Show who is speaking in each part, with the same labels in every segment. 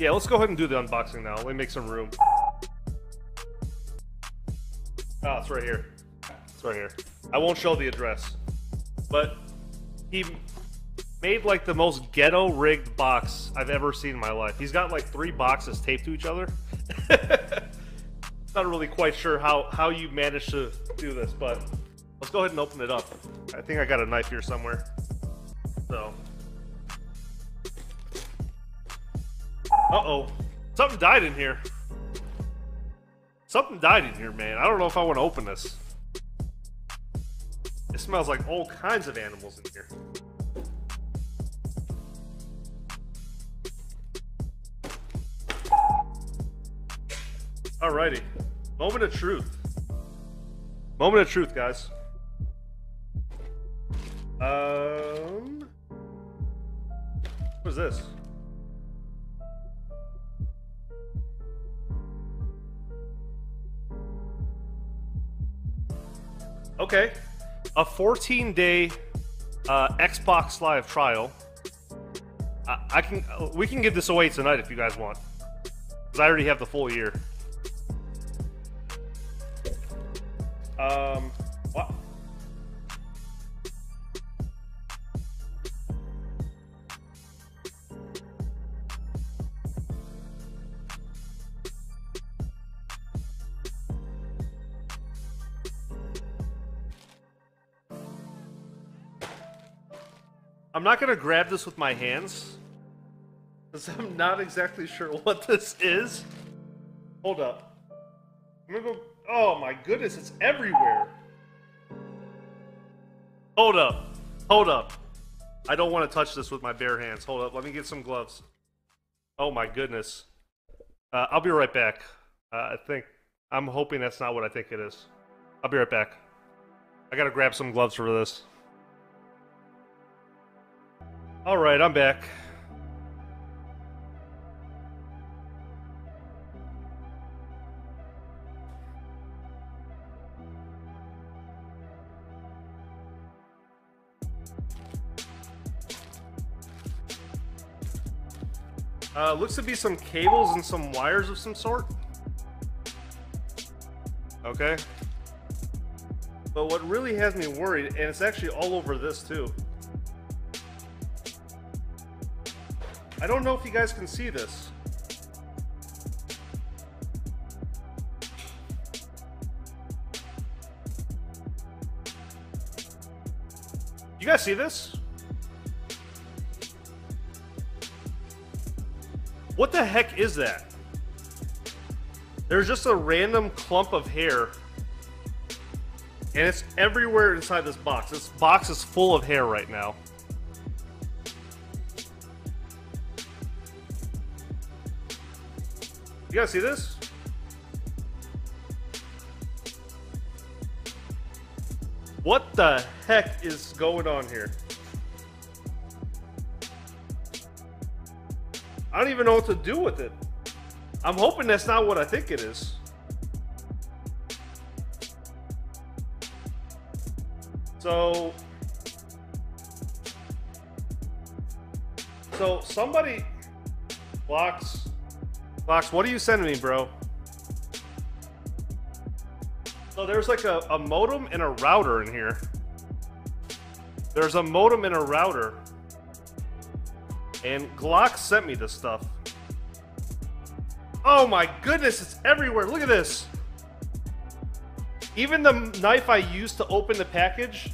Speaker 1: Yeah, let's go ahead and do the unboxing now. Let me make some room. Oh, it's right here. It's right here. I won't show the address. But he made like the most ghetto rigged box I've ever seen in my life. He's got like three boxes taped to each other. Not really quite sure how, how you managed to do this, but let's go ahead and open it up. I think I got a knife here somewhere. Uh-oh. Something died in here. Something died in here, man. I don't know if I want to open this. It smells like all kinds of animals in here. Alrighty. Moment of truth. Moment of truth, guys. Um. What is this? Okay. A 14 day uh, Xbox Live trial. I, I can. We can give this away tonight if you guys want. Because I already have the full year. Um. I'm not gonna grab this with my hands. Because I'm not exactly sure what this is. Hold up. I'm gonna go. Oh my goodness, it's everywhere. Hold up. Hold up. I don't want to touch this with my bare hands. Hold up. Let me get some gloves. Oh my goodness. Uh, I'll be right back. Uh, I think. I'm hoping that's not what I think it is. I'll be right back. I gotta grab some gloves for this. Alright, I'm back. Uh, looks to be some cables and some wires of some sort. Okay. But what really has me worried, and it's actually all over this too. I don't know if you guys can see this. You guys see this? What the heck is that? There's just a random clump of hair. And it's everywhere inside this box. This box is full of hair right now. You guys see this? What the heck is going on here? I don't even know what to do with it. I'm hoping that's not what I think it is. So, so somebody blocks, blocks. What are you sending me, bro? So there's like a, a modem and a router in here. There's a modem and a router. And Glock sent me this stuff. Oh my goodness, it's everywhere. Look at this. Even the knife I used to open the package.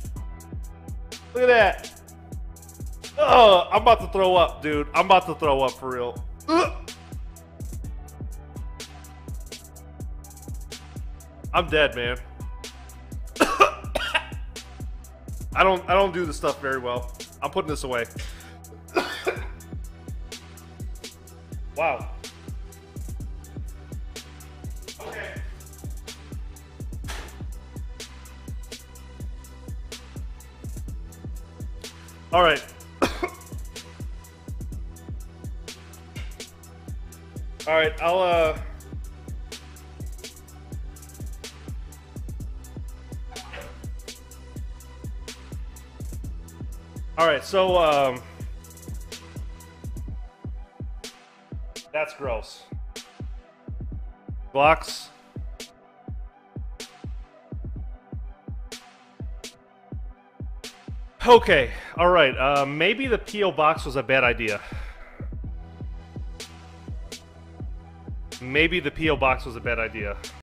Speaker 1: Look at that. Oh, I'm about to throw up, dude. I'm about to throw up for real. Ugh. I'm dead, man. I don't I don't do this stuff very well. I'm putting this away. wow. Okay. All right. All right, I'll uh All right, so um That's gross. Blocks. Okay, all right. Uh, maybe the PO box was a bad idea. Maybe the PO box was a bad idea.